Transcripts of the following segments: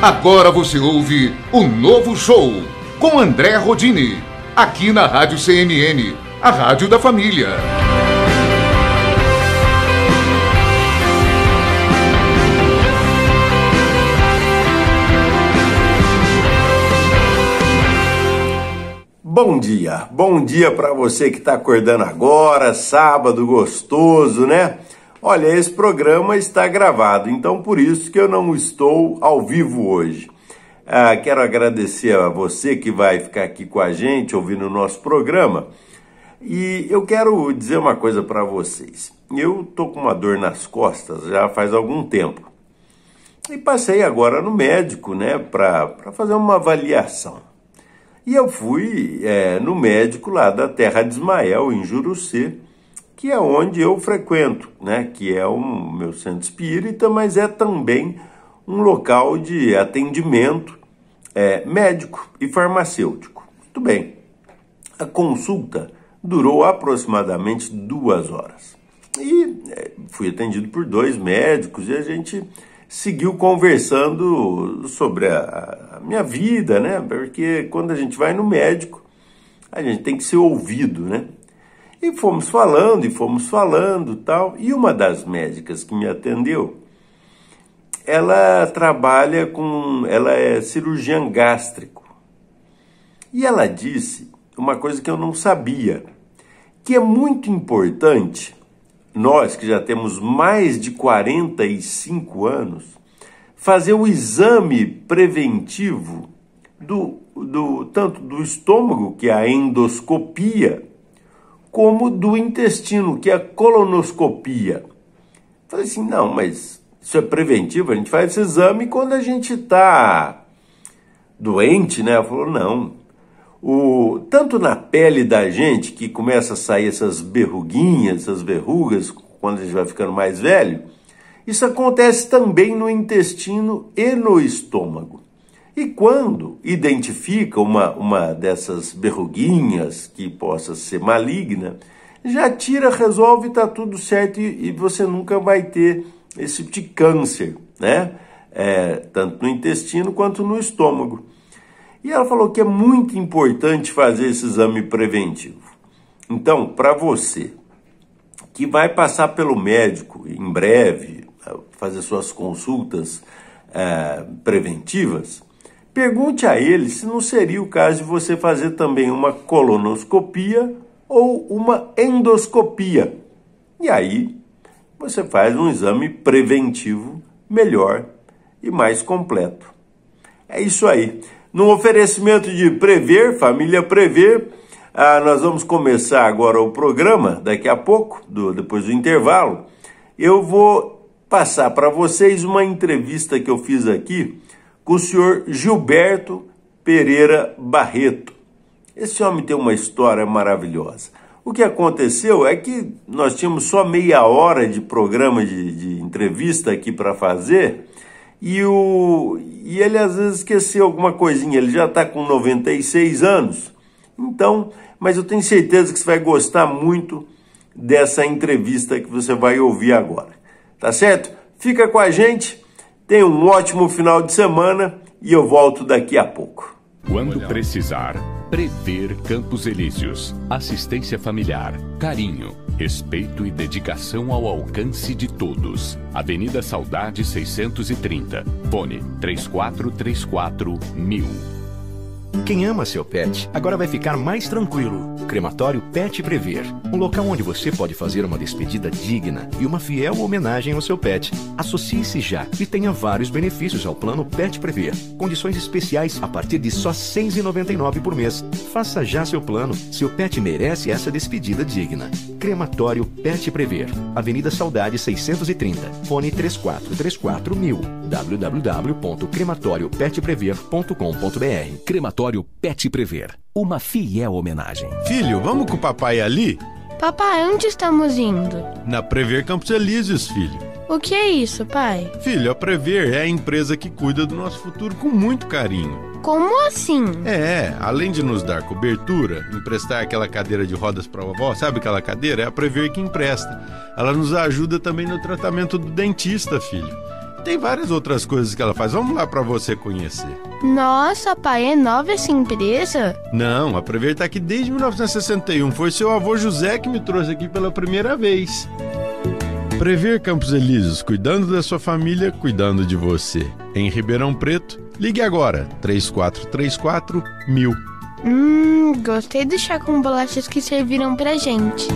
Agora você ouve o novo show com André Rodini, aqui na Rádio CNN, a rádio da família. Bom dia, bom dia para você que está acordando agora, sábado gostoso, né? Olha, esse programa está gravado, então por isso que eu não estou ao vivo hoje. Ah, quero agradecer a você que vai ficar aqui com a gente ouvindo o nosso programa. E eu quero dizer uma coisa para vocês. Eu tô com uma dor nas costas já faz algum tempo. E passei agora no médico, né, para fazer uma avaliação. E eu fui é, no médico lá da Terra de Ismael, em Jurucê, que é onde eu frequento, né? Que é o meu centro espírita, mas é também um local de atendimento é, médico e farmacêutico. Muito bem. A consulta durou aproximadamente duas horas. E é, fui atendido por dois médicos e a gente seguiu conversando sobre a, a, minha vida, né? Porque quando a gente vai no médico, a gente tem que ser ouvido, né? E fomos falando e fomos falando tal. E uma das médicas que me atendeu, ela trabalha com, ela é cirurgiã gástrico. E ela disse uma coisa que eu não sabia, que é muito importante nós que já temos mais de 45 anos, fazer o exame preventivo do, do tanto do estômago, que é a endoscopia, como do intestino, que é a colonoscopia. Falei assim, não, mas isso é preventivo, a gente faz esse exame quando a gente está doente, né? Ela falou, não, o, tanto na pele da gente, que começa a sair essas berruguinhas, essas verrugas, quando a gente vai ficando mais velho, isso acontece também no intestino e no estômago. E quando identifica uma, uma dessas berruguinhas que possa ser maligna, já tira, resolve, está tudo certo e, e, você nunca vai ter esse tipo de câncer, né? É, tanto no intestino quanto no estômago. E ela falou que é muito importante fazer esse exame preventivo. Então, para você que vai passar pelo médico em breve, fazer suas consultas é, preventivas, pergunte a ele se não seria o caso de você fazer também uma colonoscopia ou uma endoscopia. E aí você faz um exame preventivo melhor e mais completo. É isso aí. No oferecimento de Prever, Família Prever, ah, nós vamos começar agora o programa, daqui a pouco, do, depois do intervalo. Eu vou passar para vocês uma entrevista que eu fiz aqui com o senhor Gilberto Pereira Barreto. Esse homem tem uma história maravilhosa. O que aconteceu é que nós tínhamos só meia hora de programa de, de entrevista aqui para fazer e, o, e ele às vezes esqueceu alguma coisinha, ele já está com 96 anos. Então, mas eu tenho certeza que você vai gostar muito dessa entrevista que você vai ouvir agora. Tá certo? Fica com a gente, tenha um ótimo final de semana e eu volto daqui a pouco. Quando precisar, prever Campos Elíseos. Assistência familiar, carinho Respeito e dedicação ao alcance de todos. Avenida Saudade 630. Fone 3434 mil. Quem ama seu pet agora vai ficar mais tranquilo. Crematório Pet Prever. Um local onde você pode fazer uma despedida digna e uma fiel homenagem ao seu pet. Associe-se já e tenha vários benefícios ao plano Pet Prever. Condições especiais a partir de só R$ 6,99 por mês. Faça já seu plano. Seu pet merece essa despedida digna. Crematório Pet Prever. Avenida Saudade 630. Fone 3434 mil. www.crematoriopetprever.com.br Crematório Laboratório Pet Prever. Uma fiel homenagem. Filho, vamos com o papai ali? Papai, onde estamos indo? Na Prever Campos Elíseos, filho. O que é isso, pai? Filho, a Prever é a empresa que cuida do nosso futuro com muito carinho. Como assim? É, além de nos dar cobertura, emprestar aquela cadeira de rodas para a vovó, sabe aquela cadeira? É a Prever que empresta. Ela nos ajuda também no tratamento do dentista, filho tem várias outras coisas que ela faz. Vamos lá para você conhecer. Nossa, pai, é nova essa empresa? Não, a Prever tá aqui desde 1961. Foi seu avô José que me trouxe aqui pela primeira vez. Prever Campos Elíseos, cuidando da sua família, cuidando de você. Em Ribeirão Preto, ligue agora, 3434 mil. Hum, gostei do chá com bolachas que serviram pra gente.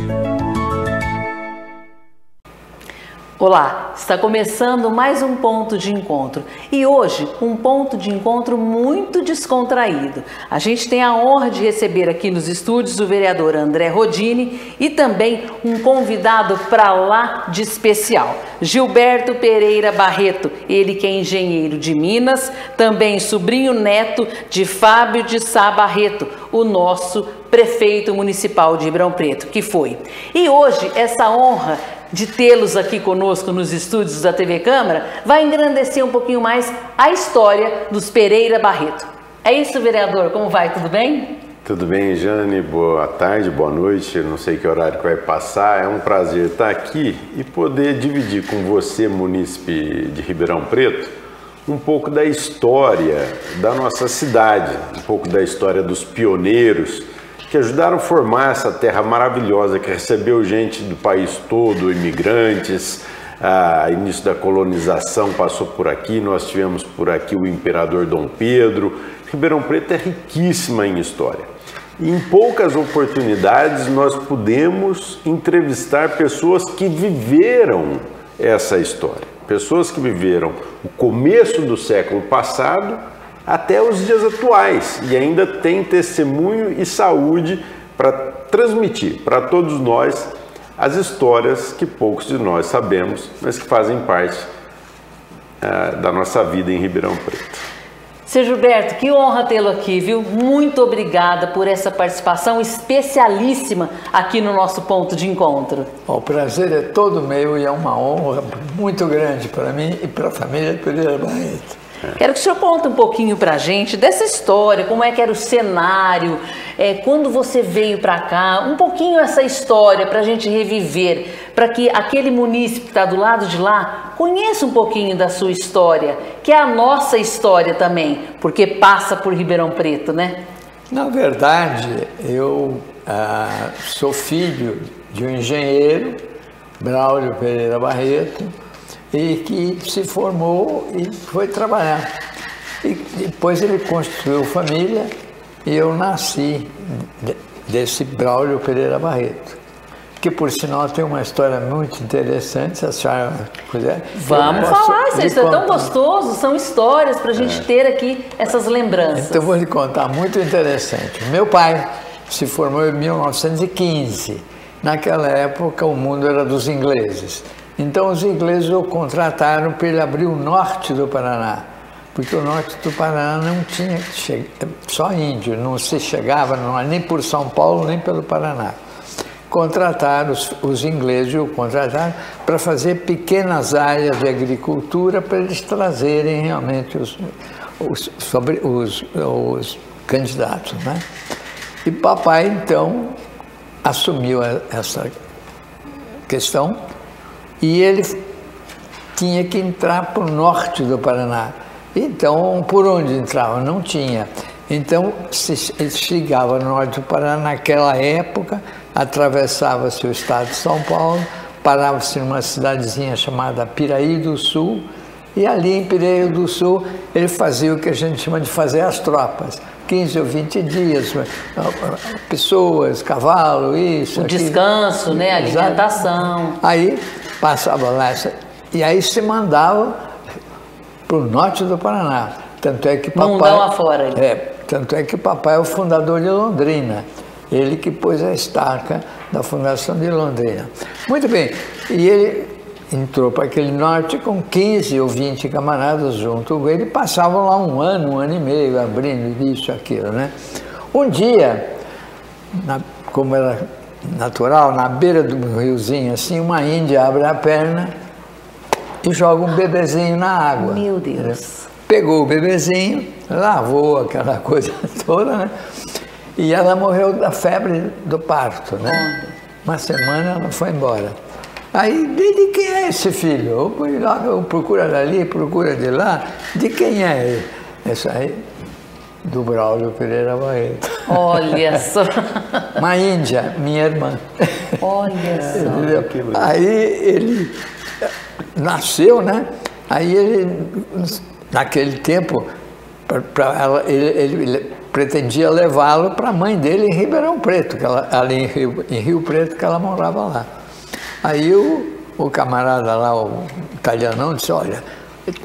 Olá, está começando mais um ponto de encontro e hoje um ponto de encontro muito descontraído. A gente tem a honra de receber aqui nos estúdios o vereador André Rodini e também um convidado para lá de especial, Gilberto Pereira Barreto, ele que é engenheiro de Minas, também sobrinho neto de Fábio de Sá Barreto, o nosso prefeito municipal de Ribeirão Preto, que foi. E hoje essa honra de tê-los aqui conosco nos estúdios da TV Câmara, vai engrandecer um pouquinho mais a história dos Pereira Barreto. É isso, vereador? Como vai? Tudo bem? Tudo bem, Jane? Boa tarde, boa noite. Não sei que horário que vai passar. É um prazer estar aqui e poder dividir com você, munícipe de Ribeirão Preto, um pouco da história da nossa cidade, um pouco da história dos pioneiros que ajudaram a formar essa terra maravilhosa que recebeu gente do país todo, imigrantes. A início da colonização passou por aqui, nós tivemos por aqui o imperador Dom Pedro. Ribeirão Preto é riquíssima em história. E em poucas oportunidades nós pudemos entrevistar pessoas que viveram essa história, pessoas que viveram o começo do século passado até os dias atuais e ainda tem testemunho e saúde para transmitir para todos nós as histórias que poucos de nós sabemos, mas que fazem parte uh, da nossa vida em Ribeirão Preto. Seu Gilberto, que honra tê-lo aqui, viu? Muito obrigada por essa participação especialíssima aqui no nosso ponto de encontro. O prazer é todo meu e é uma honra muito grande para mim e para a família Pereira Barreto. Quero que o senhor conte um pouquinho para a gente dessa história, como é que era o cenário, é, quando você veio para cá, um pouquinho essa história para a gente reviver, para que aquele munícipe que está do lado de lá conheça um pouquinho da sua história, que é a nossa história também, porque passa por Ribeirão Preto, né? Na verdade, eu ah, sou filho de um engenheiro, Braulio Pereira Barreto, e que se formou e foi trabalhar. E depois ele construiu família e eu nasci desse Braulio Pereira Barreto. Que por sinal tem uma história muito interessante, se a senhora quiser. Vamos falar, isso é tão gostoso, são histórias para a gente é. ter aqui essas lembranças. Então vou lhe contar, muito interessante. Meu pai se formou em 1915. Naquela época o mundo era dos ingleses. Então os ingleses o contrataram para ele abrir o norte do Paraná, porque o norte do Paraná não tinha só índio, não se chegava não, nem por São Paulo nem pelo Paraná. Contrataram os, os ingleses o contrataram para fazer pequenas áreas de agricultura para eles trazerem realmente os, os, sobre, os, os candidatos, né? E papai então assumiu essa questão e ele tinha que entrar para o norte do Paraná. Então, por onde entrava? Não tinha. Então, se, ele chegava no norte do Paraná naquela época, atravessava-se o estado de São Paulo, parava-se numa cidadezinha chamada Piraí do Sul, e ali em Piraí do Sul ele fazia o que a gente chama de fazer as tropas. 15 ou 20 dias, pessoas, cavalo, isso. O descanso, né? Alimentação. Aí passava lá, e aí se mandava para o norte do Paraná. Tanto é que papai. Mundão afora. É, tanto é que papai é o fundador de Londrina. Ele que pôs a estaca da fundação de Londrina. Muito bem, e ele entrou para aquele norte com 15 ou 20 camaradas junto com ele, passavam lá um ano, um ano e meio, abrindo isso, aquilo, né? Um dia, na, como era natural, na beira do riozinho, assim, uma índia abre a perna e joga um bebezinho na água. Meu Deus. Pegou o bebezinho, lavou aquela coisa toda, né? E ela morreu da febre do parto, né? Uma semana ela foi embora. Aí, de, quem é esse filho? Eu, eu procura dali, procura de lá. De quem é? Esse aí, do Braulio Pereira Barreto. Olha só. Uma índia, minha irmã. Olha só. Aí ele nasceu, né? Aí ele, naquele tempo, pra, pra ela, ele, ele- ele pretendia levá-lo para a mãe dele em Ribeirão Preto, que ela, ali em Rio, em Rio Preto, que ela morava lá. Aí o, o camarada lá, o italianão, disse, olha,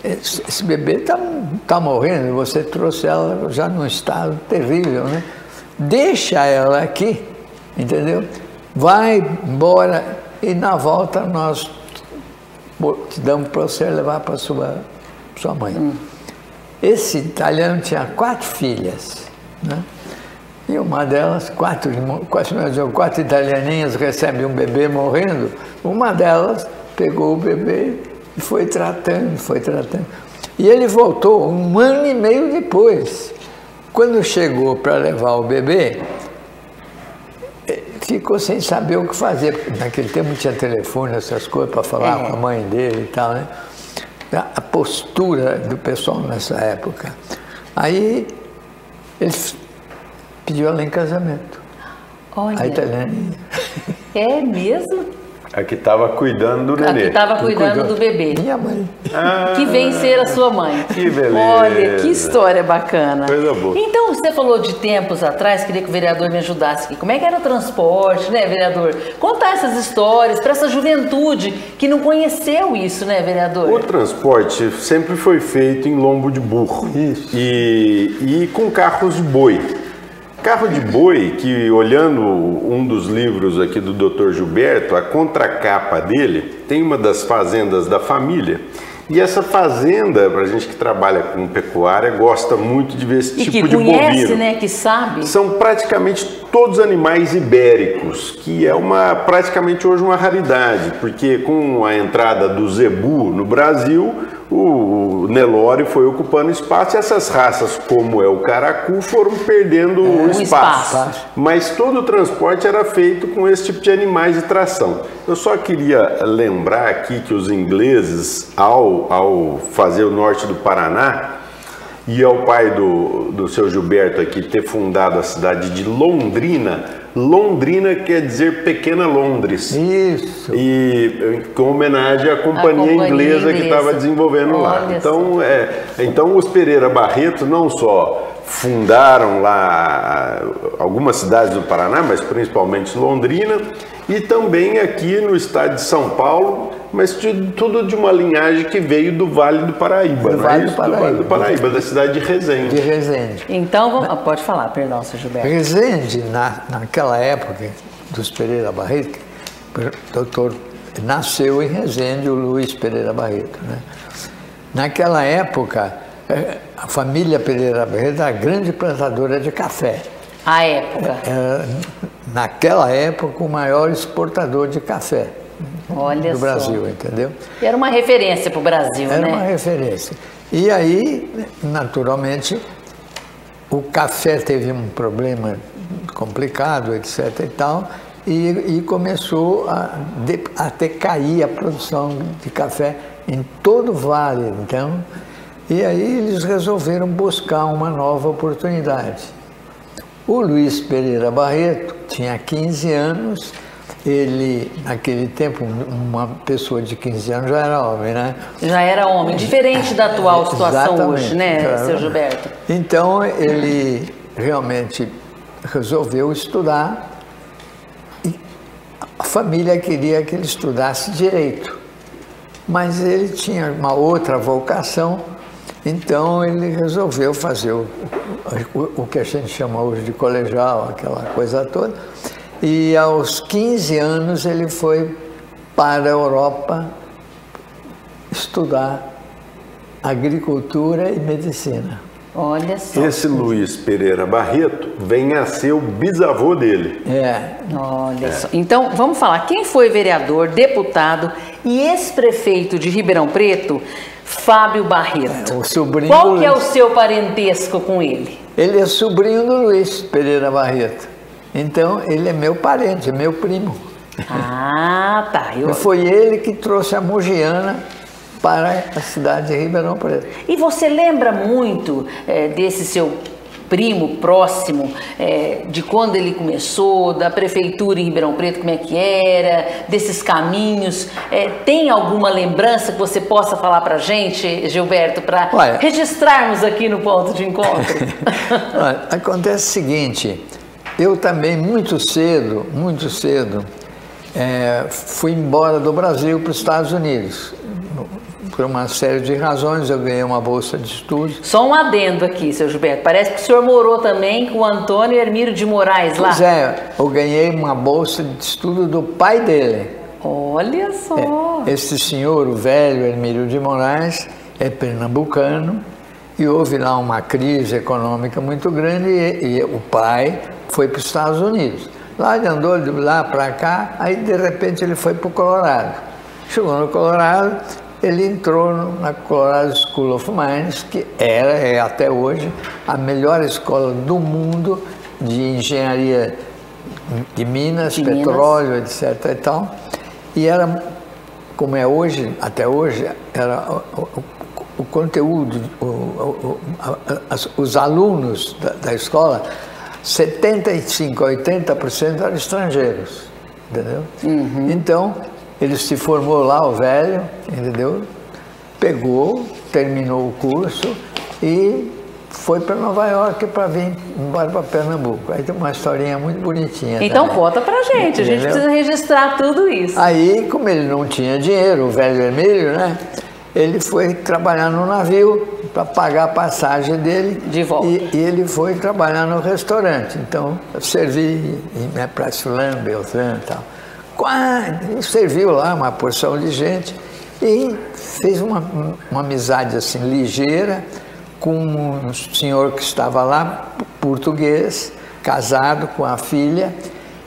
esse, bebê está tá morrendo, você trouxe ela já num estado terrível, né? Deixa ela aqui, entendeu? Vai embora e na volta nós te damos para você levar para sua, sua mãe. Esse italiano tinha quatro filhas, né? E uma delas, quatro, quatro, quatro italianinhas recebem um bebê morrendo, uma delas pegou o bebê foi tratando, foi tratando. E ele voltou um ano e meio depois. Quando chegou para levar o bebê, eh, ficou sem saber o que fazer, porque naquele tempo não tinha telefone, essas coisas, para falar É. com a mãe dele e tal, né? A postura do pessoal nessa época. Aí ele pediu ela em casamento, a Olha. italianinha. É mesmo? A que estava cuidando do A que estava cuidando do bebê. Minha mãe. Que vem ser a sua mãe. que beleza. Olha, que história bacana. Coisa boa. Então, você falou de tempos atrás, queria que o vereador me ajudasse aqui. Como é que era o transporte, né, vereador? Contar essas histórias para essa juventude que não conheceu isso, né, vereador? O transporte sempre foi feito em lombo de burro. Isso. E, e com carros de boi. Carro de boi, que olhando um dos livros aqui do Dr. Gilberto, a contracapa dele tem uma das fazendas da família. E essa fazenda, para a gente que trabalha com pecuária, gosta muito de ver esse e tipo que de conhece, bovino. né, que sabe. São praticamente todos animais ibéricos, que é uma praticamente hoje uma raridade, porque com a entrada do zebu no Brasil, o Nelore foi ocupando espaço e essas raças, como é o caracu, foram perdendo o o espaço. espaço. Mas todo o transporte era feito com esse tipo de animais de tração. Eu só queria lembrar aqui que os ingleses, ao, ao fazer o norte do Paraná, e ao pai do, do seu Gilberto aqui ter fundado a cidade de Londrina. Londrina quer dizer Pequena Londres. Isso. E com homenagem à companhia, companhia inglesa, que inglesa. estava desenvolvendo lá. Olha Então, é, então os Pereira Barreto não só fundaram lá algumas cidades do Paraná, mas principalmente Londrina, e também aqui no estado de São Paulo, mas de- tudo de uma linhagem que veio do Vale do Paraíba, Do é Vale do isso? Paraíba. Vale do Paraíba, da cidade de Resende. De Resende. Então, vamos... ah, pode falar, perdão, seu Gilberto. Resende, na, naquela época dos Pereira Barreto, doutor nasceu em Resende, o Luiz Pereira Barreto. Né? Naquela época, eh, a família Pereira Barreto era grande plantadora de café. A época. Era, naquela época, o maior exportador de café Olha do só. Brasil, entendeu? E Era uma referência para o Brasil, Era né? uma referência. E aí, naturalmente, o café teve um problema complicado, etc. e tal, e, e começou a, de, a decair a produção de café em todo o vale. Então, e aí eles resolveram buscar uma nova oportunidade. O Luiz Pereira Barreto tinha 15 anos, ele, naquele tempo, uma pessoa de 15 anos já era homem, né? Já era homem, diferente da atual situação Exatamente, hoje, né, claro. seu Gilberto? Então ele realmente resolveu estudar e a família queria que ele estudasse direito, mas ele tinha uma outra vocação, então ele resolveu fazer o, o, o que a gente chama hoje de colegial, aquela coisa toda, e aos 15 anos ele foi para a Europa estudar agricultura e medicina. Olha só. Esse Luiz Pereira Barreto vem a ser o bisavô dele. É, Olha só. Então, vamos falar. Quem foi vereador, deputado e ex-prefeito de Ribeirão Preto? Fábio Barreto. o sobrinho Qual que é o seu parentesco com ele? Ele é sobrinho do Luiz Pereira Barreto. Então, ele é meu parente, é meu primo. Ah, tá. Eu... Foi ele que trouxe a Mogiana para a cidade de Ribeirão Preto. E você lembra muito é, desse seu primo próximo é, de quando ele começou, da prefeitura em Ribeirão Preto, como é que era, desses caminhos. É, tem alguma lembrança que você possa falar para gente, Gilberto, para registrarmos aqui no ponto de encontro? Olha, acontece o seguinte, eu também muito cedo, muito cedo, é, fui embora do Brasil para os Estados Unidos por uma série de razões, eu ganhei uma bolsa de estudos. Só um adendo aqui, seu Gilberto. Parece que o senhor morou também com o Antônio Hermílio de Moraes lá. Pois é, eu ganhei uma bolsa de estudo do pai dele. Olha só! É, esse senhor, o velho Hermílio de Moraes, é pernambucano e houve lá uma crise econômica muito grande e, e o pai foi para os Estados Unidos. Lá ele andou de lá para cá, aí de repente ele foi para o Colorado. Chegou no Colorado, ele entrou na Colorado School of Mines, que era, é até hoje, a melhor escola do mundo de engenharia de minas, de petróleo, minas. etc. E, tal. e era, como é hoje, até hoje, era o, o, o conteúdo, o, os alunos da, da escola, 75% a 80% eram estrangeiros. Entendeu? Uhum. Então, ele se formou lá, o velho, entendeu? Pegou, terminou o curso e foi para Nova York para vir embora para Pernambuco. Aí tem uma historinha muito bonitinha. Então também. conta pra gente, a gente precisa registrar tudo isso. Aí, como ele não tinha dinheiro, o velho Emílio, né? Ele foi trabalhar no navio para pagar a passagem dele. De volta. E, e, ele foi trabalhar no restaurante. Então, eu servi em né, Praça Fulano, Beltrano e tal serviu lá uma porção de gente e fez uma, uma amizade assim ligeira com um senhor que estava lá, português, casado com a filha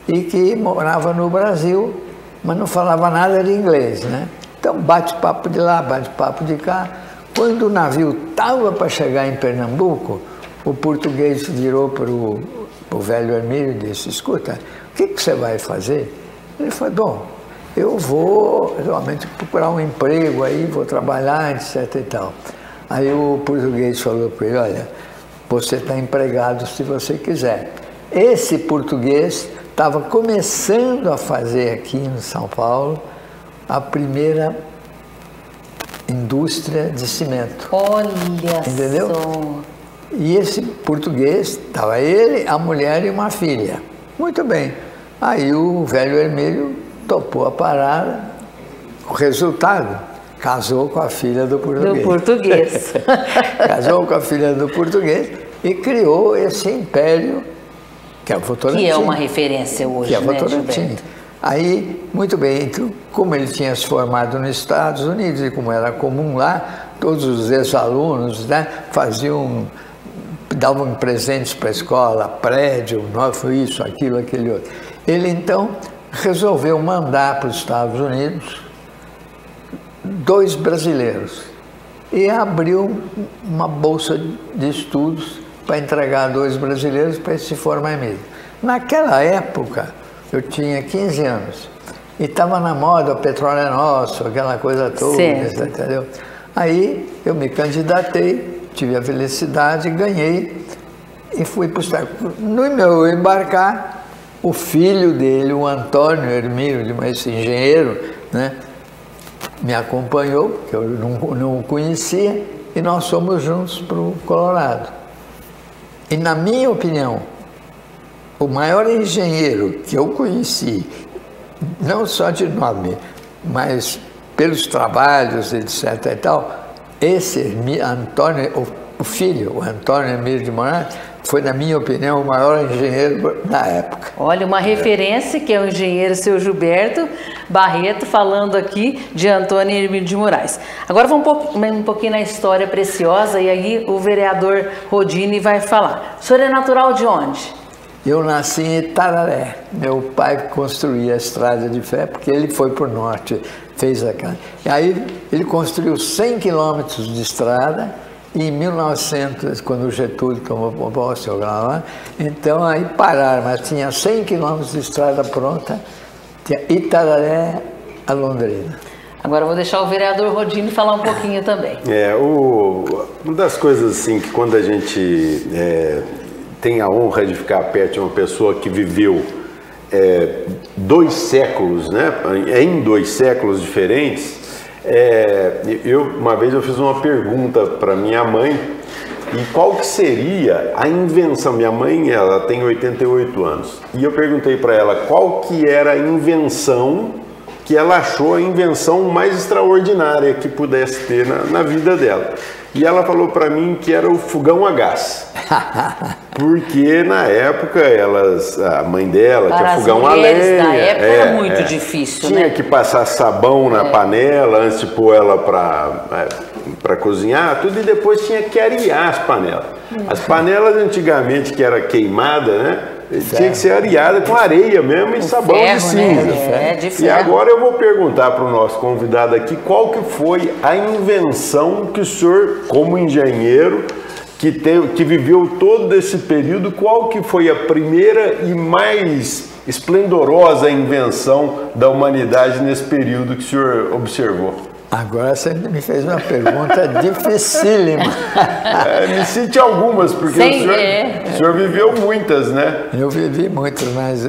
e que morava no Brasil, mas não falava nada de inglês, né? Então bate-papo de lá, bate-papo de cá. Quando o navio estava para chegar em Pernambuco, o português virou para o, velho Hermílio e disse, escuta, o que, que você vai fazer? Ele falou, bom, eu vou realmente procurar um emprego aí, vou trabalhar, etc e tal. Aí o português falou para ele, olha, você está empregado se você quiser. Esse português estava começando a fazer aqui em São Paulo a primeira indústria de cimento. Olha Entendeu? Só. E esse português, estava ele, a mulher e uma filha. Muito bem. Aí o velho Hermílio topou a parada. O resultado, casou com a filha do português. Do português. casou com a filha do português e criou esse império que é o Votorantim. Que é uma referência hoje, que é né, Votorantim. Aí, muito bem, então, como ele tinha se formado nos Estados Unidos e como era comum lá, todos os ex-alunos né, faziam, davam presentes para a escola, prédio, novo, isso, aquilo, aquele outro. Ele então resolveu mandar para os Estados Unidos dois brasileiros e abriu uma bolsa de estudos para entregar dois brasileiros para se formar em. Naquela época, eu tinha 15 anos e estava na moda o petróleo é nosso, aquela coisa toda, certo. entendeu? Aí eu me candidatei, tive a felicidade, ganhei e fui para os Unidos. No meu embarcar, o filho dele, o Antônio Hermílio, esse engenheiro, né, me acompanhou, porque eu não, não o conhecia, e nós fomos juntos para o Colorado. E na minha opinião, o maior engenheiro que eu conheci, não só de nome, mas pelos trabalhos, etc. e tal, esse Antônio, o, filho, o Antônio Emílio de Moraes, foi, na minha opinião, o maior engenheiro da época. Olha, uma referência que é o engenheiro seu Gilberto Barreto, falando aqui de Antônio Hermílio de Moraes. Agora vamos um pouquinho na história preciosa e aí o vereador Rodini vai falar. O senhor é natural de onde? Eu nasci em Itararé. Meu pai construía a estrada de fé, porque ele foi para o norte, fez aquela. E aí ele construiu 100 quilômetros de estrada, em 1900, quando o Getúlio tomou posse, lá, então aí pararam, mas tinha 100 quilômetros de estrada pronta, Tinha Itararé a Londrina. Agora eu vou deixar o vereador Rodine falar um pouquinho também. É, o, uma das coisas assim que quando a gente é, tem a honra de ficar perto de uma pessoa que viveu é, dois séculos, né, em dois séculos diferentes, é, eu uma vez eu fiz uma pergunta para minha mãe e qual que seria a invenção? Minha mãe, ela tem 88 anos. E eu perguntei para ela qual que era a invenção que ela achou a invenção mais extraordinária que pudesse ter na, na vida dela. E ela falou para mim que era o fogão a gás. Porque na época elas, a mãe dela Para tinha fogão a lenha. da época é, era muito é. difícil, Tinha né? que passar sabão na panela antes de pôr ela para para cozinhar, tudo e depois tinha que arear as panelas. As panelas antigamente que era queimada, né? Tinha que ser areada com areia mesmo e sabão ferro, de né? cinza. É, de E ferro. agora eu vou perguntar para o nosso convidado aqui qual que foi a invenção que o senhor, como engenheiro, que, teve, que viveu todo esse período, qual que foi a primeira e mais esplendorosa invenção da humanidade nesse período que o senhor observou? Agora você me fez uma pergunta dificílima. É, me cite algumas, porque Sem- o, senhor, é. o senhor viveu muitas, né? Eu vivi muito, mas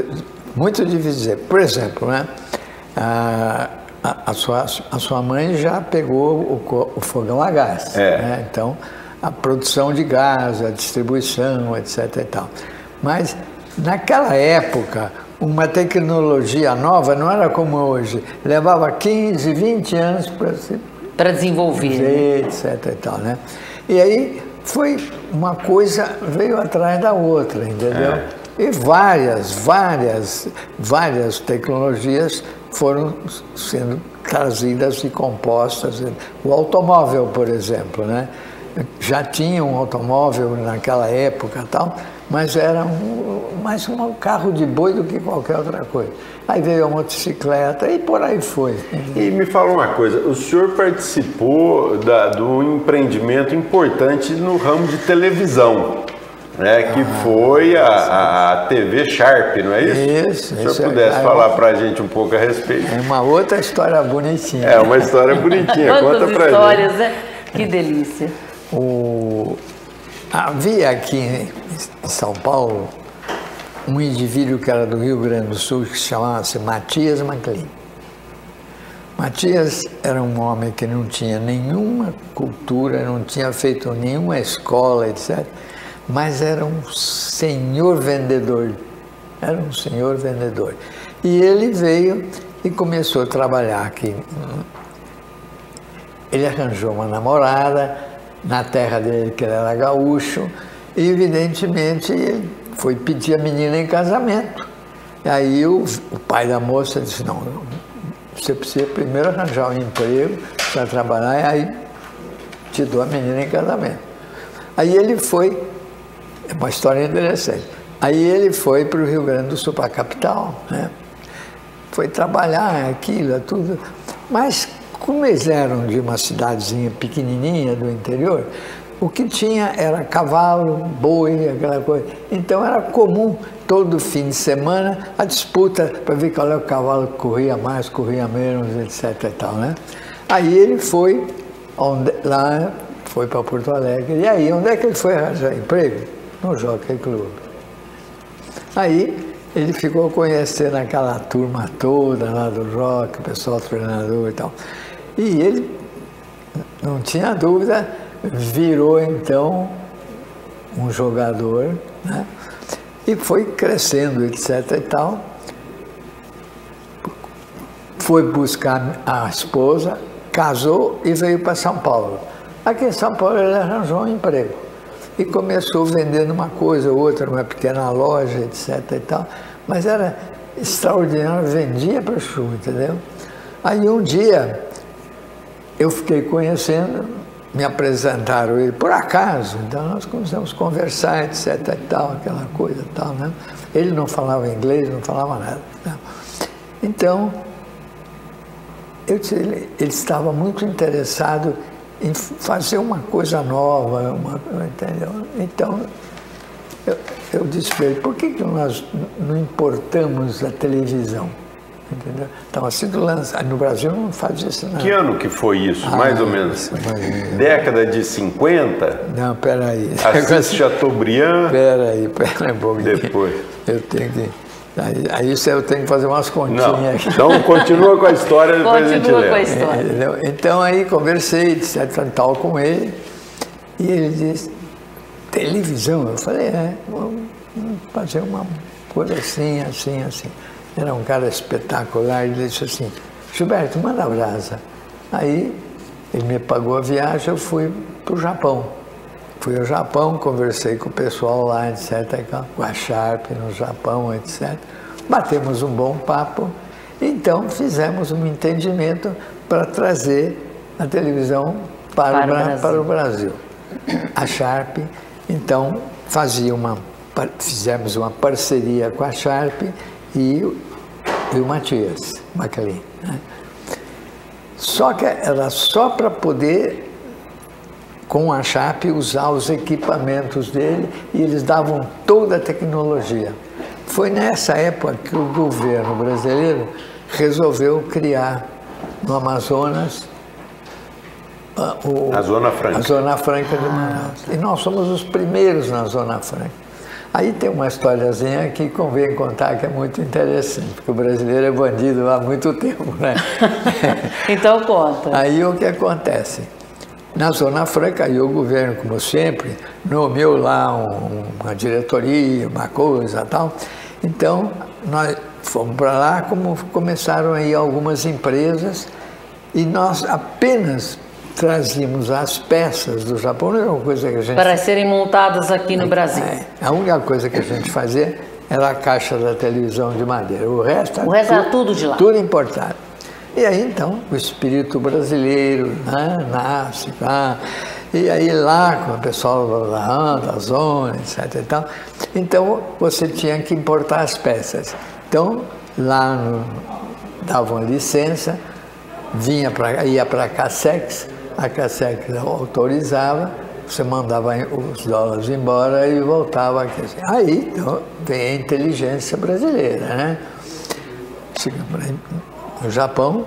muito difícil dizer. Por exemplo, né, a, a, a sua, a sua mãe já pegou o, o fogão a gás. É. né? Então, a produção de gás, a distribuição, etc. E tal. Mas, naquela época, uma tecnologia nova não era como hoje. Levava 15, 20 anos para se Para desenvolver. né? etc e tal, né? E aí foi uma coisa veio atrás da outra, entendeu? E várias, várias, várias tecnologias foram sendo trazidas e compostas. O automóvel, por exemplo, né? Já tinha um automóvel naquela época tal, mas era um, mais um carro de boi do que qualquer outra coisa. Aí veio a motocicleta e por aí foi. E me fala uma coisa, o senhor participou da, do empreendimento importante no ramo de televisão, né, que foi a, a, TV Sharp, não é isso? Isso, Se o senhor isso é- pudesse é falar para a gente um pouco a respeito. É uma outra história bonitinha. É uma história bonitinha, conta Quantas pra histórias, gente. né? Que delícia. O... Havia aqui em São Paulo um indivíduo que era do Rio Grande do Sul que chamava-se Matias Maclean. Matias era um homem que não tinha nenhuma cultura, não tinha feito nenhuma escola, etc. Mas era um senhor vendedor. Era um senhor vendedor. E ele veio e começou a trabalhar aqui ele arranjou uma namorada na terra dele, que ele era gaúcho, e evidentemente foi pedir a menina em casamento. E aí o, o pai da moça disse, não, você precisa primeiro arranjar um emprego para trabalhar, e aí te dou a menina em casamento. Aí ele foi, é uma história interessante, aí ele foi para o Rio Grande do Sul, para a capital, né? foi trabalhar aquilo, tudo. Mas como eles eram de uma cidadezinha pequenininha do interior, o que tinha era cavalo, boi, aquela coisa. Então era comum todo fim de semana a disputa para ver qual é o cavalo que corria mais, corria menos, etc. E tal, né? Aí ele foi onde, lá, foi para Porto Alegre. E aí, onde é que ele foi arranjar emprego? No Jockey Club. Aí ele ficou conhecendo aquela turma toda lá do rock, o pessoal treinador e tal. E ele, não tinha dúvida, virou então um jogador, né? E foi crescendo, etc e tal. Foi buscar a esposa, casou e veio para São Paulo. Aqui em São Paulo ele arranjou um emprego e começou vendendo uma coisa ou outra, uma pequena loja, etc. e tal. Mas era extraordinário, vendia para chuva, entendeu? Aí um dia eu fiquei conhecendo, me apresentaram ele por acaso, então nós começamos a conversar, etc. e tal, aquela coisa e tal, né? Ele não falava inglês, não falava nada. né? Então, eu disse, ele, ele estava muito interessado em fazer uma coisa nova, uma, entendeu? Então, eu, eu disse para ele, por que, que nós não importamos a televisão? Entendeu? Estava sendo lançado. No Brasil não faz isso, não. Que ano que foi isso, Ah, mais ou menos? mas- Década de 50? Não, peraí. Assis Chateaubriand? Peraí, peraí um pouquinho. Depois. Eu tenho que. Aí, aí isso eu tenho que fazer umas Não. continhas aqui. Então continua com a história, depois a gente Continua com a história. Entendeu? Então aí conversei, etc, tal com ele, e ele disse, televisão? Eu falei, é, vamos vamos fazer uma coisa assim, assim, assim. Era um cara espetacular, ele disse assim, Gilberto, manda brasa. Aí ele me pagou a viagem, eu fui para o Japão. Fui ao Japão, conversei com o pessoal lá, etc, com a Sharp no Japão, etc. Batemos um bom papo, então fizemos um entendimento para trazer a televisão para, Para o o, Bra- Brasil. para o Brasil. A Sharp, então, fazia uma, fizemos uma parceria com a Sharp e, o- e o Matias Macalin. Né? Só que era só para poder, com a Sharp, usar os equipamentos dele e eles davam toda a tecnologia. Foi nessa época que o governo brasileiro resolveu criar no Amazonas ah, o- A Zona Franca. a Zona Franca de Manaus. E nós somos os primeiros na Zona Franca. Aí tem uma historiazinha que convém contar que é muito interessante, porque o brasileiro é bandido há muito tempo, né? Então conta. Aí o que acontece? Na Zona Franca, aí o governo, como sempre, nomeou lá um- uma diretoria, uma coisa tal. Então, nós fomos para lá, como começaram aí algumas empresas, e nós apenas trazíamos as peças do Japão, não é uma coisa que a gente Para serem montadas aqui no Brasil. é, a única coisa que a gente fazia era a caixa da televisão de madeira. O resto, O resto era tudo de lá. Tudo importado. E aí então o espírito brasileiro né, nasce lá. E aí lá com o pessoal lá da zona, etc. E tal. Então você tinha que importar as peças. Então lá no, davam licença, vinha pra, ia para a Cassex, a Cassex autorizava, você mandava os dólares embora e voltava. Aí então, vem a inteligência brasileira, né? No Japão,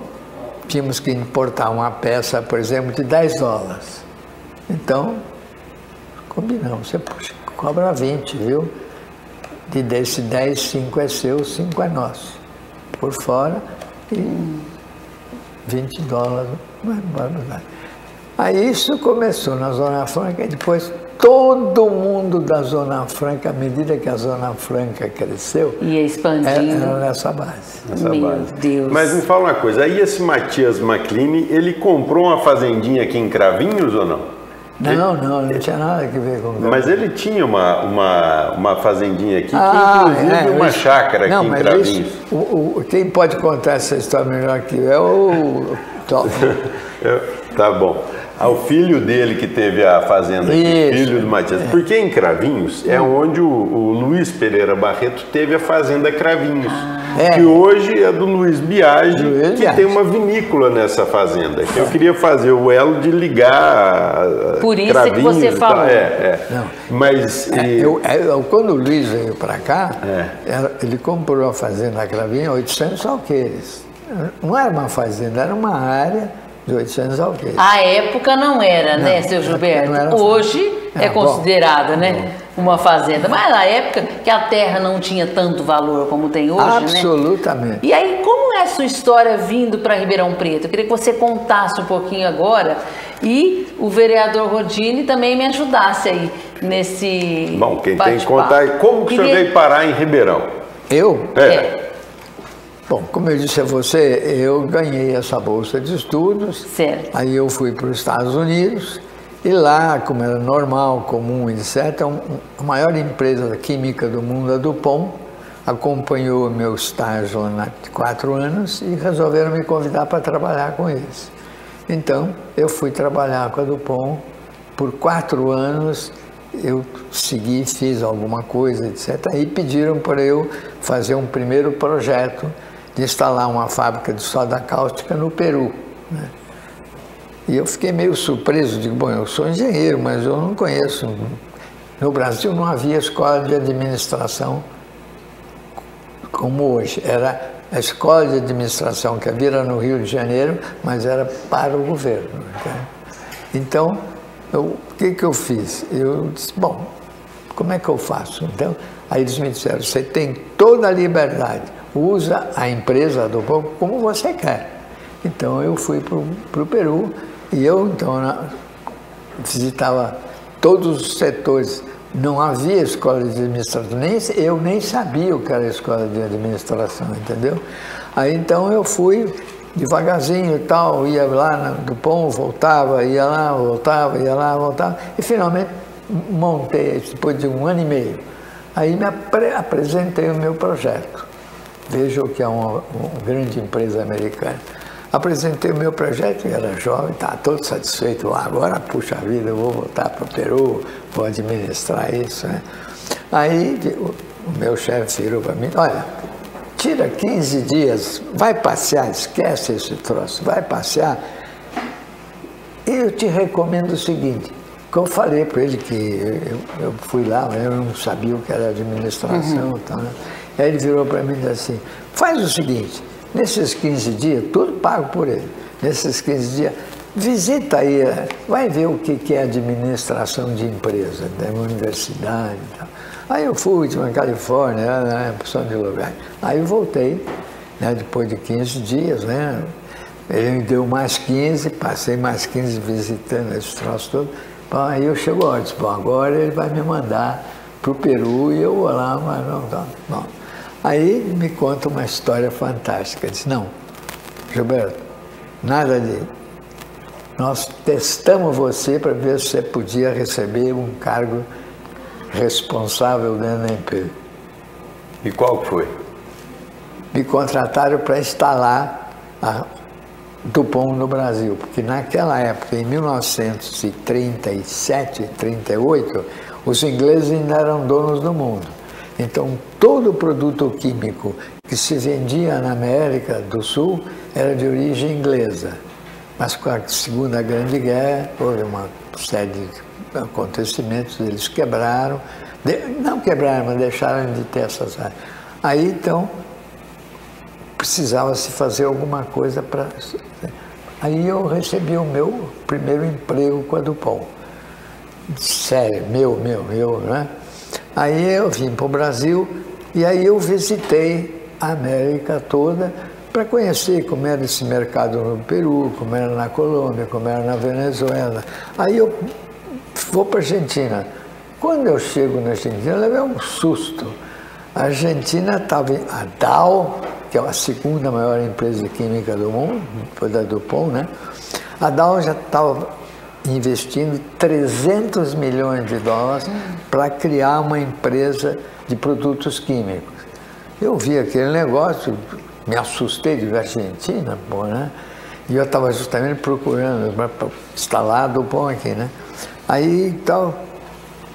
tínhamos que importar uma peça, por exemplo, de 10 dólares. Então, combinamos, você puxa, cobra 20, viu? De desse 10, 5 é seu, 5 é nosso. Por fora e 20 dólares. vai embora. Aí isso começou na Zona Franca e depois todo mundo da Zona Franca, à medida que a Zona Franca cresceu, Ia expandindo. era nessa base. Essa Meu base. Deus. Mas me fala uma coisa, aí esse Matias McLean, ele comprou uma fazendinha aqui em Cravinhos ou não? Não, não, não tinha nada a ver com Mas ele tinha uma, uma, uma fazendinha aqui, que Ah, inclusive é, uma isso- chácara não, aqui em Cravinhos. isso, o, o- quem pode contar essa história melhor que eu é o Top. É, tá bom. Ao filho dele que teve a fazenda aqui, filho do Matias. Porque em Cravinhos é onde o, o Luiz Pereira Barreto teve a fazenda Cravinhos. É. Que hoje é do Luiz Biagi, Luiz que Biagi. tem uma vinícola nessa fazenda. Que eu queria fazer o elo de ligar Por isso que Cravinhos você e tal. falou. É, é. Não. Mas É, e- eu- é, eu- quando o Luiz veio para cá, É. ele comprou a fazenda Cravinha 800 alqueires. Não era uma fazenda, era uma área de 800 alqueires. A época não era, né, Não, seu não Gilberto? era Hoje é É, bom. considerada, né, uma fazenda. Mas na época que a terra não tinha tanto valor como tem hoje, né? Absolutamente. E aí, como é a sua história vindo para Ribeirão Preto? Eu queria que você contasse um pouquinho agora e o vereador Rodini também me ajudasse aí nesse. Bom, quem tem que contar é como que o senhor Queria- veio parar em Ribeirão. Eu, É. É, bom, como eu disse a você, eu ganhei essa bolsa de estudos. Certo. Aí eu fui para os Estados Unidos e lá, como era normal, comum, etc., a maior empresa química do mundo, a Dupont, acompanhou meu estágio lá de quatro anos e resolveram me convidar para trabalhar com eles. Então, eu fui trabalhar com a Dupont por quatro anos, eu segui, fiz alguma coisa, etc. Aí pediram para eu fazer um primeiro projeto de instalar uma fábrica de soda cáustica no Peru. né? E eu fiquei meio surpreso, digo, bom, eu sou engenheiro, mas eu não conheço. No Brasil não havia escola de administração como hoje. Era a escola de administração que havia no Rio de Janeiro, mas era para o governo. Então, eu, o que, que eu fiz? Eu disse, bom, como é que eu faço? Então, aí eles me disseram, você tem toda a liberdade, usa a empresa do povo como você quer. Então eu fui para o Peru e eu então visitava todos os setores. Não havia escola de administração, nem, eu nem sabia o que era escola de administração, entendeu? Aí então eu fui devagarzinho e tal, ia lá do pão, voltava, ia lá, voltava, ia lá, voltava, e finalmente montei, depois de um ano e meio. Aí me apre apresentei o meu projeto. Veja o que é uma, uma grande empresa americana. Apresentei o meu projeto, eu era jovem, estava todo satisfeito. Agora, puxa vida, eu vou voltar para o Peru, vou administrar isso. Né? Aí o, o meu chefe virou para mim, olha, tira 15 dias, vai passear, esquece esse troço, vai passear. E eu te recomendo o seguinte, que eu falei para ele que eu, eu, fui lá, eu não sabia o que era administração uhum. e tal, né? Aí ele virou para mim e disse assim, faz o seguinte, Nesses 15 dias, tudo pago por ele. Nesses 15 dias, visita aí, vai ver o que é administração de empresa, da né, universidade e tal. Aí eu fui na Califórnia, né, opção de lugar. Aí eu voltei, né, depois de 15 dias, né? Ele me deu mais 15, passei mais 15 visitando esse troço todo. Bom, aí eu chego e disse, bom, agora ele vai me mandar para o Peru e eu vou lá, mas não, não. Bom, Aí me conta uma história fantástica. Diz, não, Gilberto, nada de. Nós testamos você para ver se você podia receber um cargo responsável dentro da empresa. E qual foi? Me contrataram para instalar a Dupont no Brasil, porque naquela época, em 1937, 38, os ingleses ainda eram donos do mundo. Então, todo produto químico que se vendia na América do Sul era de origem inglesa. Mas com a Segunda Grande Guerra, houve uma série de acontecimentos, eles quebraram, não quebraram, mas deixaram de ter essas áreas. Aí, então, precisava se fazer alguma coisa para... Aí eu recebi o meu primeiro emprego com a Dupont. Sério, meu, meu, meu, né? Aí eu vim para o Brasil e aí eu visitei a América toda para conhecer como era esse mercado no Peru, como era na Colômbia, como era na Venezuela. Aí eu vou para a Argentina. Quando eu chego na Argentina, eu levei um susto. A Argentina estava a Dow, que é a segunda maior empresa química do mundo, depois da Dupont, né? A Dow já estava investindo 300 milhões de dólares para criar uma empresa de produtos químicos. Eu vi aquele negócio, me assustei de ver Argentina, pô, né? E eu estava justamente procurando para instalar do pão aqui, né? Aí então,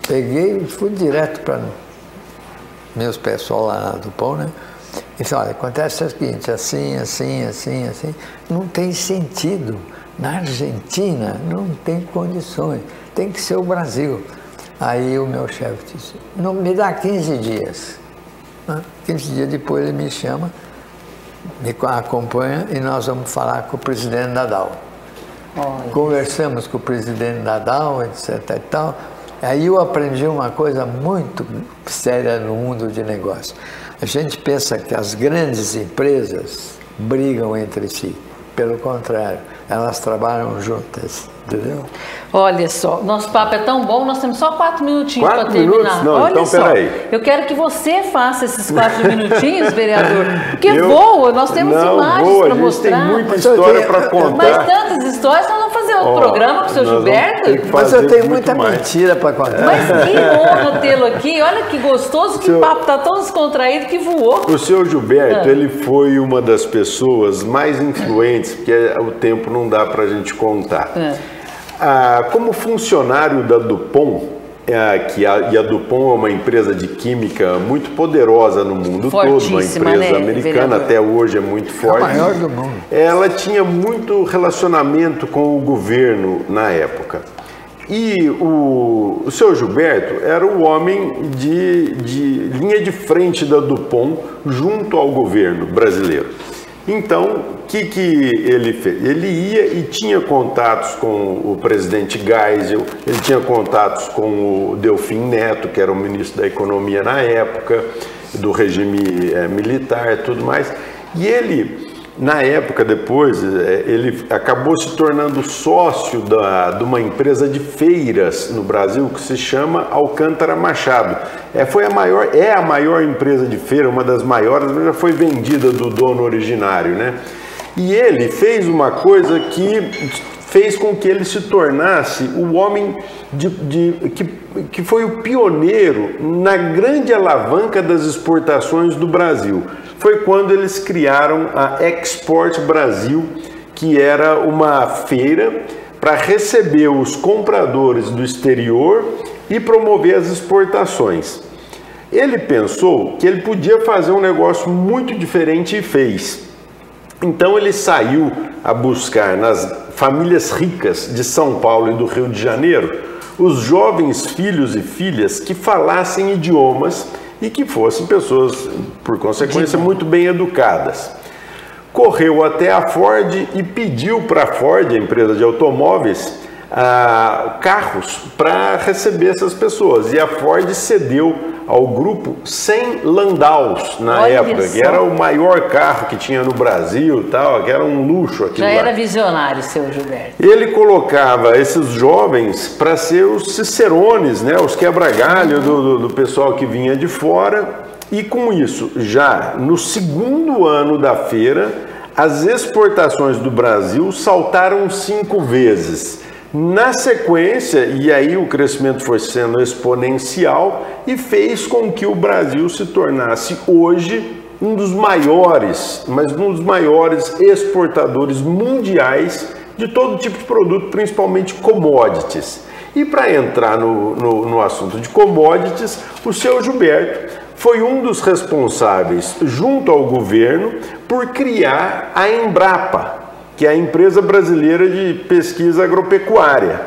peguei e fui direto para meus pessoal lá do pão, né? E disse, olha, acontece o seguinte, assim, assim, assim, assim, não tem sentido na Argentina não tem condições, tem que ser o Brasil. Aí o meu chefe disse, não, me dá 15 dias. 15 dias depois ele me chama, me acompanha e nós vamos falar com o presidente Nadal. Olha. Conversamos com o presidente Nadal, etc e tal. Aí eu aprendi uma coisa muito séria no mundo de negócio. A gente pensa que as grandes empresas brigam entre si. Pelo contrário, elas trabalham juntas, entendeu? Olha só, nosso papo é tão bom, nós temos só quatro minutinhos para terminar. Minutos? Não, Olha então só, peraí. eu quero que você faça esses quatro minutinhos, vereador, porque eu, voa, nós temos não, imagens para mostrar. Tem muita história para contar. Mas tantas histórias, outro oh, programa com o seu Gilberto. Mas eu tenho muita mais. mentira para contar. Mas que honra tê-lo aqui, olha que gostoso, que seu, papo está tão descontraído que voou. O seu Gilberto, ah. ele foi uma das pessoas mais influentes, porque o tempo não dá para a gente contar. Ah. Ah, como funcionário da Dupont, é, que a, e a Dupont é uma empresa de química muito poderosa no mundo todo, uma empresa né, americana, vereador? até hoje é muito forte. É a maior do mundo. Ela tinha muito relacionamento com o governo na época. E o, o seu Gilberto era o homem de, de linha de frente da Dupont junto ao governo brasileiro. Então, o que, que ele fez? Ele ia e tinha contatos com o presidente Geisel, ele tinha contatos com o Delfim Neto, que era o ministro da Economia na época, do regime é, militar e tudo mais. E ele na época, depois, é, ele acabou se tornando sócio da, de uma empresa de feiras no Brasil que se chama Alcântara Machado. É, foi a maior, é a maior empresa de feira, uma das maiores, mas já foi vendida do dono originário, né? E ele fez uma coisa que fez com que ele se tornasse o homem de, de, que, que foi o pioneiro na grande alavanca das exportações do Brasil foi quando eles criaram a Export Brasil, que era uma feira para receber os compradores do exterior e promover as exportações. Ele pensou que ele podia fazer um negócio muito diferente e fez. Então ele saiu a buscar nas famílias ricas de São Paulo e do Rio de Janeiro os jovens filhos e filhas que falassem idiomas e que fossem pessoas, por consequência, muito bem educadas. Correu até a Ford e pediu para a Ford, a empresa de automóveis, ah, carros para receber essas pessoas. E a Ford cedeu ao grupo 100 Landaus na Olha época, que era o maior carro que tinha no Brasil, tal, que era um luxo aqui. Já lá. era visionário, seu Gilberto. Ele colocava esses jovens para ser os cicerones, né, os quebra-galho do, do, do pessoal que vinha de fora. E com isso, já no segundo ano da feira, as exportações do Brasil saltaram cinco vezes. Na sequência, e aí o crescimento foi sendo exponencial e fez com que o Brasil se tornasse hoje um dos maiores, mas um dos maiores exportadores mundiais de todo tipo de produto, principalmente commodities. E para entrar no, no, no, assunto de commodities, o seu Gilberto foi um dos responsáveis, junto ao governo, por criar a Embrapa, que é a empresa brasileira de pesquisa agropecuária.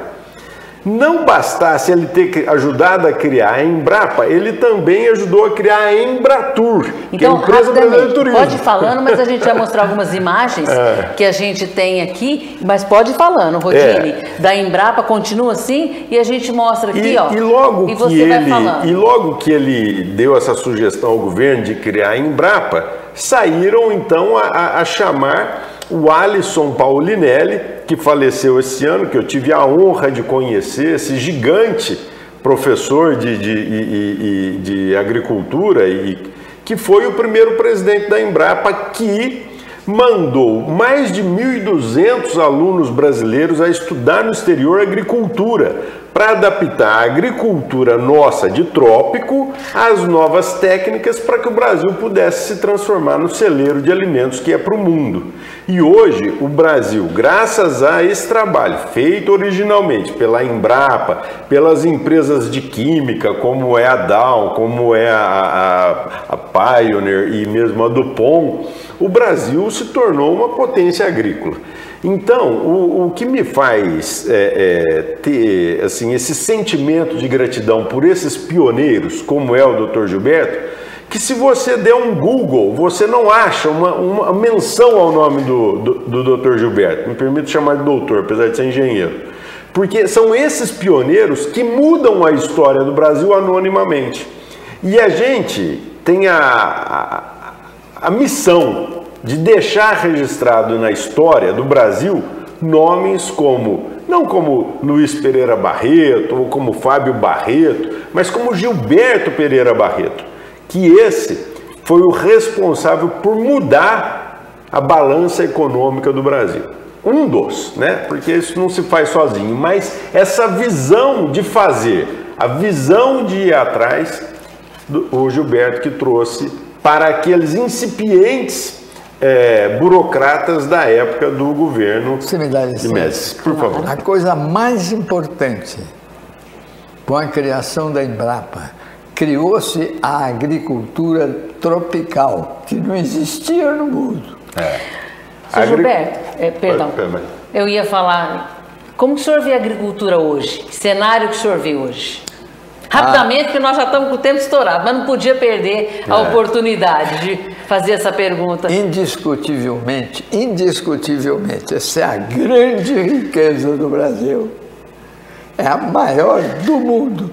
Não bastasse ele ter ajudado a criar a Embrapa, ele também ajudou a criar a Embratur, então, que é a então, empresa brasileira de turismo. Pode ir falando, mas a gente vai mostrar algumas imagens é. que a gente tem aqui, mas pode ir falando, Rodine, é. da Embrapa continua assim e a gente mostra aqui, e, ó. E logo e que ele, e logo que ele deu essa sugestão ao governo de criar a Embrapa, saíram então a, a chamar o Alisson Paulinelli, que faleceu esse ano, que eu tive a honra de conhecer, esse gigante professor de, de, de, de agricultura, e que foi o primeiro presidente da Embrapa que mandou mais de 1.200 alunos brasileiros a estudar no exterior agricultura, para adaptar a agricultura nossa de trópico às novas técnicas para que o Brasil pudesse se transformar no celeiro de alimentos que é para o mundo. E hoje o Brasil, graças a esse trabalho feito originalmente pela Embrapa, pelas empresas de química como é a Dow, como é a, a, a Pioneer e mesmo a Dupont, o Brasil se tornou uma potência agrícola. Então, o, o que me faz é, é, ter assim, esse sentimento de gratidão por esses pioneiros, como é o Dr. Gilberto, que se você der um Google, você não acha uma, uma menção ao nome do, do, do Dr. Gilberto. Me permito chamar de doutor, apesar de ser engenheiro. Porque são esses pioneiros que mudam a história do Brasil anonimamente. E a gente tem a, a, a missão de deixar registrado na história do Brasil nomes como, não como Luiz Pereira Barreto ou como Fábio Barreto, mas como Gilberto Pereira Barreto, que esse foi o responsável por mudar a balança econômica do Brasil. Um dos, né? Porque isso não se faz sozinho, mas essa visão de fazer, a visão de ir atrás, do, o Gilberto que trouxe para aqueles incipientes é, burocratas da época do governo Você me dá de Médici. Por favor. A coisa mais importante com a criação da Embrapa, criou-se a agricultura tropical, que não existia no mundo. É. Seu Agri... Gilberto, é, perdão, eu ia falar Como o senhor vê a agricultura hoje? Que cenário que o senhor vê hoje? Rapidamente, porque nós já estamos com o tempo estourado, mas não podia perder a É. oportunidade de fazer essa pergunta. Indiscutivelmente, indiscutivelmente, essa é a grande riqueza do Brasil. É a maior do mundo.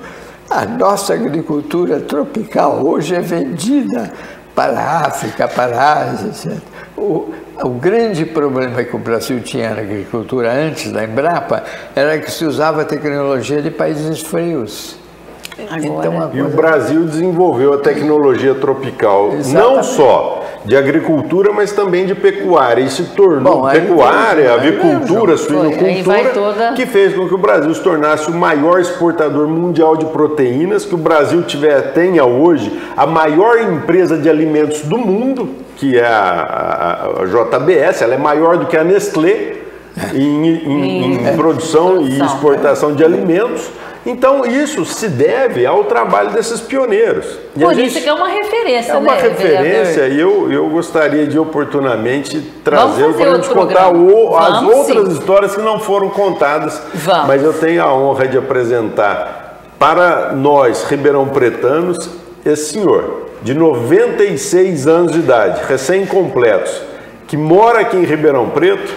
A nossa agricultura tropical hoje é vendida para a África, para a Ásia, etc. O, o grande problema que o Brasil tinha na agricultura antes da Embrapa era que se usava tecnologia de países frios. Então, uma E o coisa- Brasil desenvolveu a tecnologia tropical, não Exatamente. só de agricultura, mas também de pecuária. E se tornou Bom, pecuária, avicultura, vai suinocultura, toda- que fez com que o Brasil se tornasse o maior exportador mundial de proteínas, que o Brasil tiver, tenha hoje a maior empresa de alimentos do mundo, que é a, a- a JBS, ela é maior do que a Nestlé em, em- em produção e exportação de alimentos. Então, isso se deve ao trabalho desses pioneiros. E a Por gente- isso que é uma referência, é uma né, referência vereador? e eu, eu gostaria de oportunamente trazer para a gente contar o- as Vamos, outras sim. histórias que não foram contadas. Vamos. Mas eu tenho a honra de apresentar para nós, ribeirão pretanos, esse senhor, de 96 anos de idade, recém-completos, que mora aqui em Ribeirão Preto,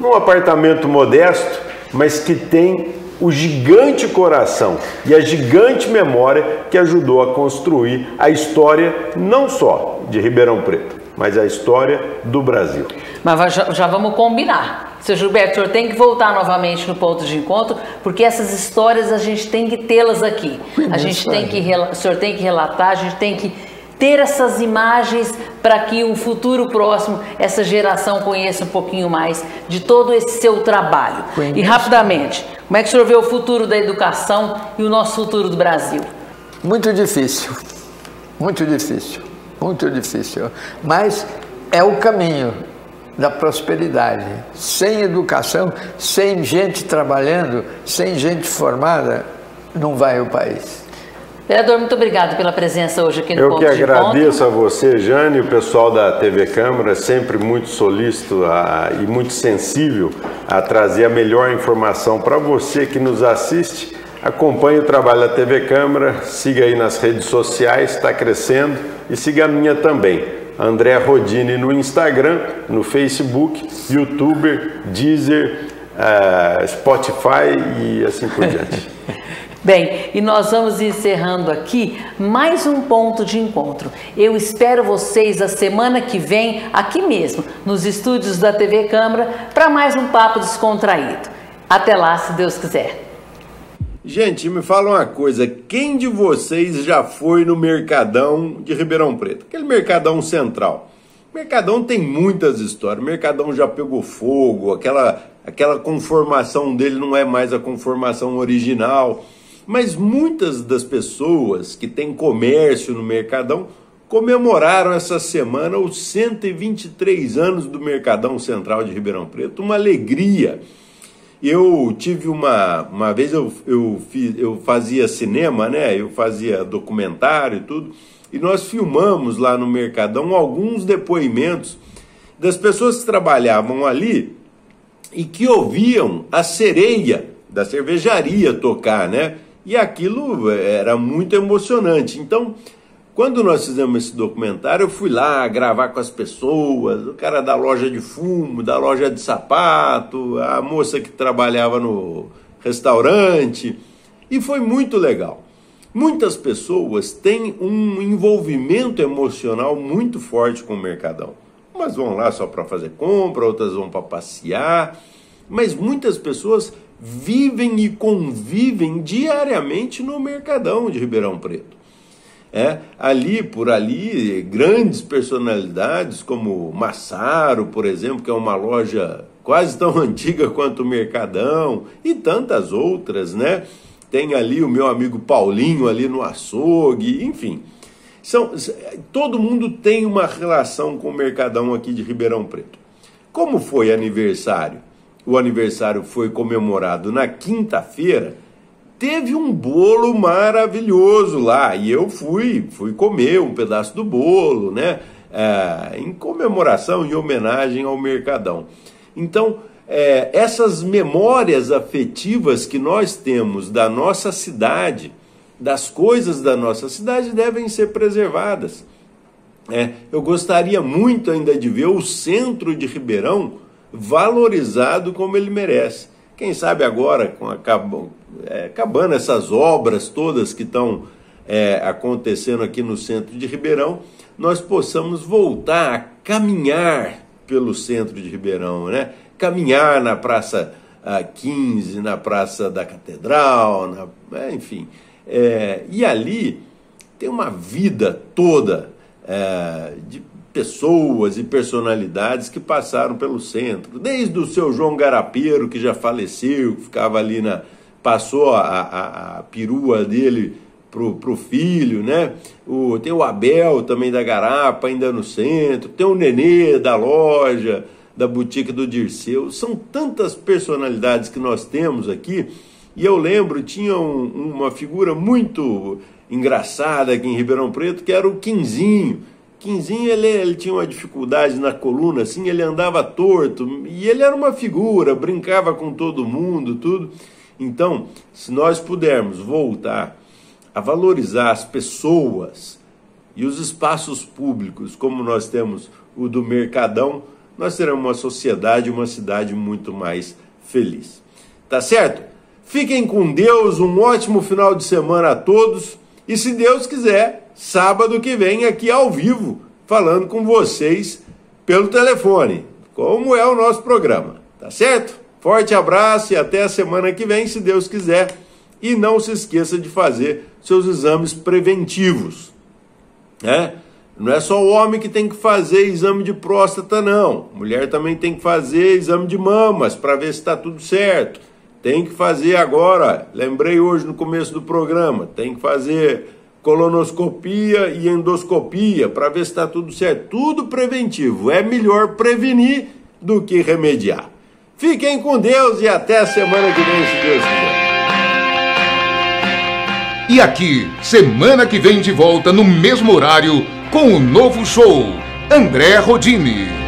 num apartamento modesto, mas que tem o gigante coração e a gigante memória que ajudou a construir a história não só de Ribeirão Preto, mas a história do Brasil. Mas já, já vamos combinar. Seu Gilberto, o senhor tem que voltar novamente no ponto de encontro, porque essas histórias a gente tem que tê-las aqui. A gente tem que, o senhor tem que relatar, a gente tem que ter essas imagens para que um futuro próximo essa geração conheça um pouquinho mais de todo esse seu trabalho. E rapidamente, como é que o senhor vê o futuro da educação e o nosso futuro do Brasil? Muito difícil, muito difícil, muito difícil. Mas é o caminho da prosperidade. Sem educação, sem gente trabalhando, sem gente formada, não vai o país. Vereador, muito obrigado pela presença hoje aqui no Eu ponto que de encontro. agradeço a você, Jane, e o pessoal da TV Câmara, sempre muito solícito a- e muito sensível a trazer a melhor informação para você que nos assiste. Acompanhe o trabalho da TV Câmara, siga aí nas redes sociais, está crescendo, e siga a minha também, André Rodini no Instagram, no Facebook, YouTuber, Deezer, eh, Spotify e assim por diante. Bem, e nós vamos encerrando aqui mais um ponto de encontro. Eu espero vocês a semana que vem, aqui mesmo, nos estúdios da TV Câmara, para mais um papo descontraído. Até lá, se Deus quiser. Gente, me fala uma coisa, quem de vocês já foi no Mercadão de Ribeirão Preto? Aquele Mercadão Central. Mercadão tem muitas histórias. Mercadão já pegou fogo, aquela aquela conformação dele não é mais a conformação original. Mas muitas das pessoas que têm comércio no Mercadão comemoraram essa semana os 123 anos do Mercadão Central de Ribeirão Preto. Uma alegria. Eu tive uma. Uma vez eu, eu, fiz, eu fazia cinema, né? Eu fazia documentário e tudo. E nós filmamos lá no Mercadão alguns depoimentos das pessoas que trabalhavam ali e que ouviam a sereia da cervejaria tocar, né? E aquilo era muito emocionante. Então, quando nós fizemos esse documentário, eu fui lá gravar com as pessoas, o cara da loja de fumo, da loja de sapato, a moça que trabalhava no restaurante, e foi muito legal. Muitas pessoas têm um envolvimento emocional muito forte com o Mercadão. Umas vão lá só para fazer compra, outras vão para passear, mas muitas pessoas vivem e convivem diariamente no Mercadão de Ribeirão Preto. É, ali por ali, grandes personalidades como Massaro, por exemplo, que é uma loja quase tão antiga quanto o Mercadão, e tantas outras, né? Tem ali o meu amigo Paulinho ali no açougue, enfim. São, todo mundo tem uma relação com o Mercadão aqui de Ribeirão Preto. Como foi aniversário? O aniversário foi comemorado na quinta-feira teve um bolo maravilhoso lá e eu fui fui comer um pedaço do bolo né é, em comemoração em homenagem ao Mercadão então é, essas memórias afetivas que nós temos da nossa cidade, das coisas da nossa cidade, devem ser preservadas. É, eu gostaria muito ainda de ver o centro de Ribeirão valorizado como ele merece. Quem sabe agora, com acabando, é, acabando essas obras todas que estão é, acontecendo aqui no centro de Ribeirão, nós possamos voltar a caminhar pelo centro de Ribeirão, né? Caminhar na Praça 15, na Praça da Catedral, na, é, enfim. É, e ali tem uma vida toda é, de pessoas e personalidades que passaram pelo centro, desde o seu João Garapeiro, que já faleceu, que ficava ali na. passou a, a, a perua dele pro, pro filho, né? O, tem o Abel também da Garapa, ainda no centro, tem o Nenê da loja, da boutique do Dirceu. São tantas personalidades que nós temos aqui. E eu lembro, tinha um, uma figura muito engraçada aqui em Ribeirão Preto, que era o Quinzinho Quinzinho, ele, ele tinha uma dificuldade na coluna, assim, ele andava torto, e ele era uma figura, brincava com todo mundo, tudo. Então, se nós pudermos voltar a valorizar as pessoas e os espaços públicos, como nós temos o do Mercadão, nós teremos uma sociedade, uma cidade muito mais feliz. Tá certo? Fiquem com Deus, um ótimo final de semana a todos, e se Deus quiser, sábado que vem aqui ao vivo, falando com vocês pelo telefone, como é o nosso programa, tá certo? Forte abraço e até a semana que vem, se Deus quiser. E não se esqueça de fazer seus exames preventivos. Né? Não é só o homem que tem que fazer exame de próstata, não. Mulher também tem que fazer exame de mamas para ver se está tudo certo. Tem que fazer agora, lembrei hoje no começo do programa, tem que fazer colonoscopia e endoscopia para ver se está tudo certo. Tudo preventivo. É melhor prevenir do que remediar. Fiquem com Deus e até a semana que vem, se Deus quiser. E aqui, semana que vem de volta no mesmo horário com o novo show André Rodini.